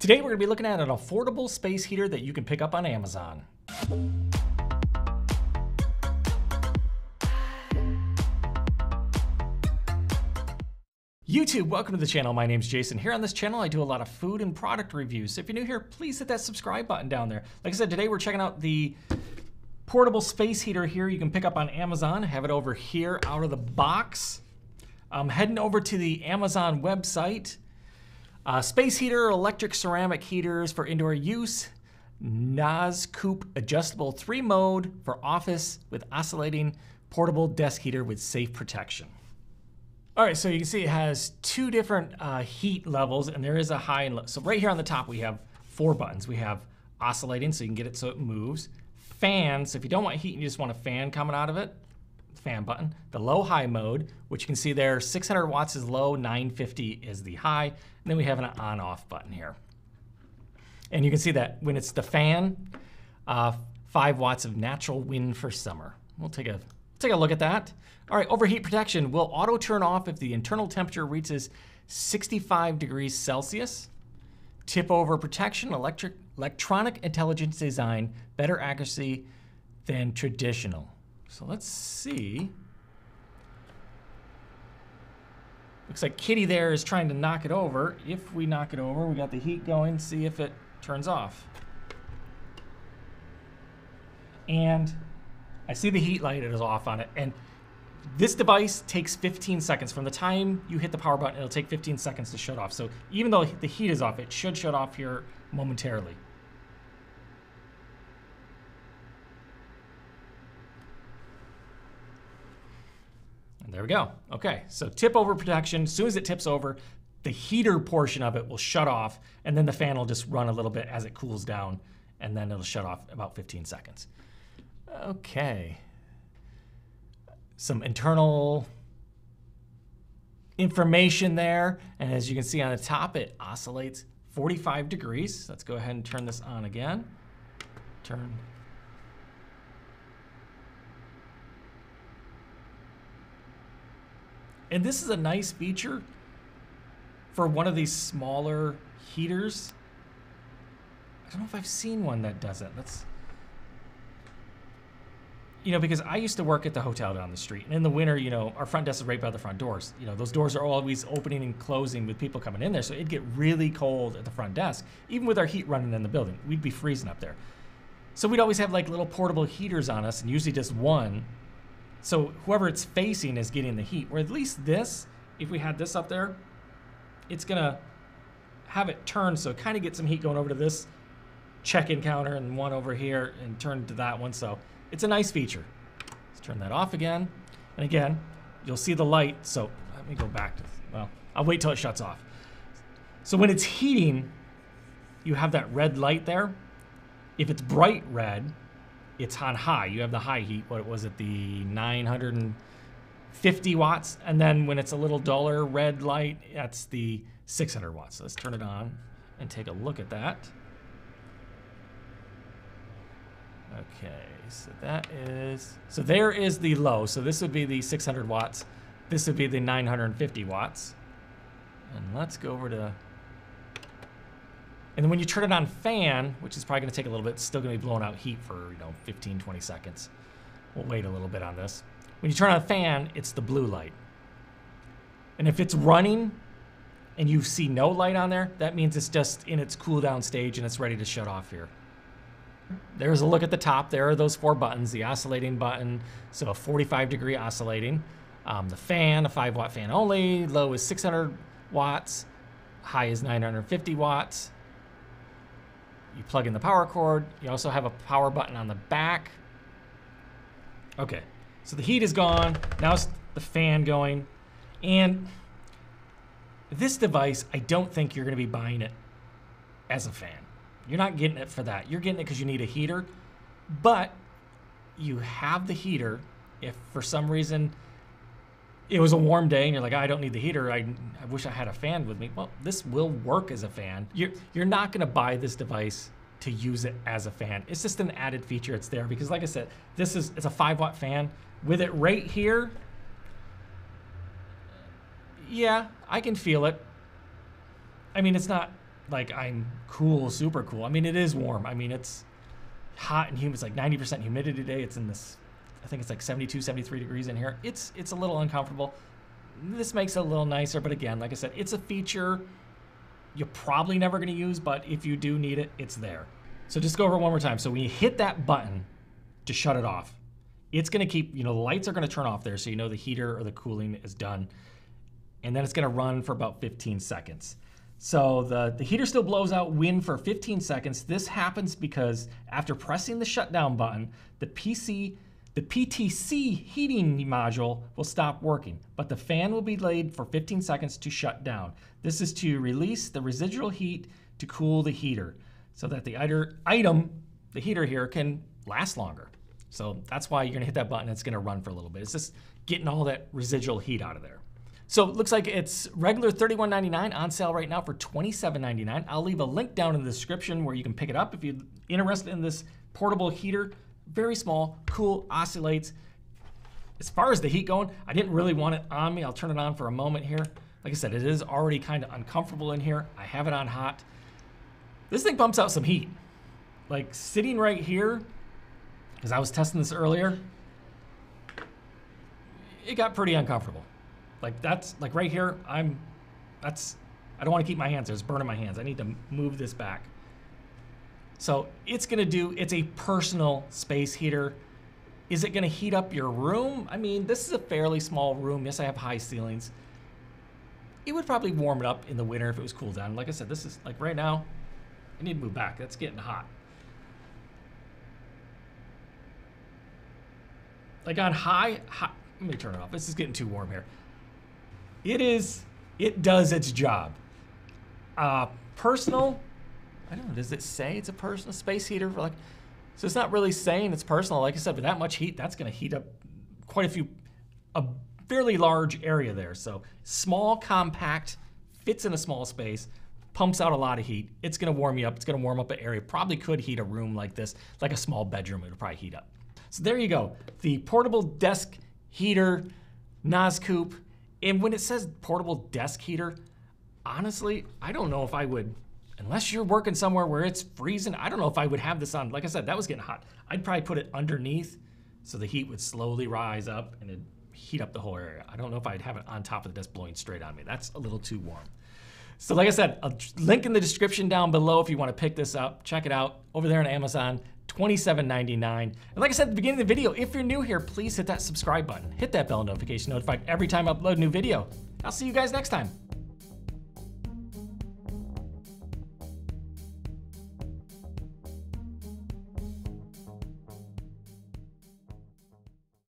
Today we're to be looking at an affordable space heater that you can pick up on Amazon. YouTube, welcome to the channel. My name's Jason. Here on this channel, I do a lot of food and product reviews. If you're new here, please hit that subscribe button down there. Like I said, today we're checking out the portable space heater here you can pick up on Amazon. Have it over here out of the box. I'm heading over to the Amazon website uh, space heater, electric ceramic heaters for indoor use. NAS Coupe adjustable three mode for office with oscillating portable desk heater with safe protection. All right, so you can see it has two different uh, heat levels and there is a high and low. So right here on the top, we have four buttons. We have oscillating, so you can get it so it moves. Fan, so if you don't want heat and you just want a fan coming out of it, fan button. The low high mode, which you can see there, 600 watts is low, 950 is the high. And then we have an on off button here. And you can see that when it's the fan, uh, five watts of natural wind for summer. We'll take a, take a look at that. All right, overheat protection will auto turn off if the internal temperature reaches 65 degrees Celsius. Tip over protection, electric, electronic intelligence design, better accuracy than traditional. So let's see. Looks like Kitty there is trying to knock it over. If we knock it over, we got the heat going, see if it turns off. And I see the heat light is off on it. And this device takes 15 seconds. From the time you hit the power button, it'll take 15 seconds to shut off. So even though the heat is off, it should shut off here momentarily. There we go. Okay, so tip over protection. As soon as it tips over, the heater portion of it will shut off, and then the fan will just run a little bit as it cools down, and then it'll shut off about 15 seconds. Okay. Some internal information there, and as you can see on the top, it oscillates 45 degrees. Let's go ahead and turn this on again. Turn And this is a nice feature for one of these smaller heaters. I don't know if I've seen one that does it. Let's, you know, because I used to work at the hotel down the street, and in the winter, you know, our front desk is right by the front doors. You know, those doors are always opening and closing with people coming in there, so it'd get really cold at the front desk, even with our heat running in the building. We'd be freezing up there. So we'd always have like little portable heaters on us, and usually just one so whoever it's facing is getting the heat. Or at least this, if we had this up there, it's gonna have it turn so it kind of gets some heat going over to this check-in counter and one over here and turn to that one. So it's a nice feature. Let's turn that off again. And again, you'll see the light. So let me go back to, well, I'll wait till it shuts off. So when it's heating, you have that red light there. If it's bright red, it's on high. You have the high heat. What was it? The 950 watts. And then when it's a little duller red light, that's the 600 watts. So let's turn it on and take a look at that. Okay, so that is, so there is the low. So this would be the 600 watts. This would be the 950 watts. And let's go over to and then when you turn it on fan, which is probably going to take a little bit, it's still going to be blowing out heat for, you know, 15, 20 seconds. We'll wait a little bit on this. When you turn on fan, it's the blue light. And if it's running and you see no light on there, that means it's just in its cool down stage and it's ready to shut off here. There's a look at the top. There are those four buttons, the oscillating button, so a 45 degree oscillating. Um, the fan, a 5 watt fan only, low is 600 watts, high is 950 watts you plug in the power cord. You also have a power button on the back. Okay, so the heat is gone. Now it's the fan going. And this device, I don't think you're gonna be buying it as a fan. You're not getting it for that. You're getting it because you need a heater, but you have the heater if for some reason it was a warm day and you're like, I don't need the heater. I, I wish I had a fan with me. Well, this will work as a fan. You're, you're not going to buy this device to use it as a fan. It's just an added feature. It's there because like I said, this is, it's a five watt fan with it right here. Yeah, I can feel it. I mean, it's not like I'm cool, super cool. I mean, it is warm. I mean, it's hot and humid. It's like 90% humidity today. It's in this, I think it's like 72, 73 degrees in here. It's it's a little uncomfortable. This makes it a little nicer, but again, like I said, it's a feature you're probably never going to use, but if you do need it, it's there. So just go over one more time. So when you hit that button to shut it off, it's going to keep, you know, the lights are going to turn off there so you know the heater or the cooling is done. And then it's going to run for about 15 seconds. So the, the heater still blows out wind for 15 seconds. This happens because after pressing the shutdown button, the PC the PTC heating module will stop working, but the fan will be laid for 15 seconds to shut down. This is to release the residual heat to cool the heater so that the item, the heater here, can last longer. So that's why you're gonna hit that button, it's gonna run for a little bit. It's just getting all that residual heat out of there. So it looks like it's regular $31.99 on sale right now for $27.99. I'll leave a link down in the description where you can pick it up if you're interested in this portable heater very small, cool, oscillates. As far as the heat going, I didn't really want it on me. I'll turn it on for a moment here. Like I said, it is already kind of uncomfortable in here. I have it on hot. This thing pumps out some heat. Like sitting right here, because I was testing this earlier, it got pretty uncomfortable. Like that's, like right here, I'm, that's, I don't want to keep my hands. It's burning my hands. I need to move this back. So it's gonna do, it's a personal space heater. Is it gonna heat up your room? I mean, this is a fairly small room. Yes, I have high ceilings. It would probably warm it up in the winter if it was cooled down. Like I said, this is like right now, I need to move back. That's getting hot. Like on high, high, let me turn it off. This is getting too warm here. It is, it does its job. Uh, personal, I don't know, does it say it's a personal space heater for like, so it's not really saying it's personal. Like I said, with that much heat, that's gonna heat up quite a few, a fairly large area there. So small, compact, fits in a small space, pumps out a lot of heat. It's gonna warm you up. It's gonna warm up an area. Probably could heat a room like this, like a small bedroom, it would probably heat up. So there you go. The portable desk heater, Noscoop. And when it says portable desk heater, honestly, I don't know if I would unless you're working somewhere where it's freezing, I don't know if I would have this on. Like I said, that was getting hot. I'd probably put it underneath so the heat would slowly rise up and it'd heat up the whole area. I don't know if I'd have it on top of the desk blowing straight on me. That's a little too warm. So like I said, a link in the description down below if you want to pick this up. Check it out over there on Amazon, $27.99. And like I said at the beginning of the video, if you're new here, please hit that subscribe button. Hit that bell notification notified every time I upload a new video. I'll see you guys next time.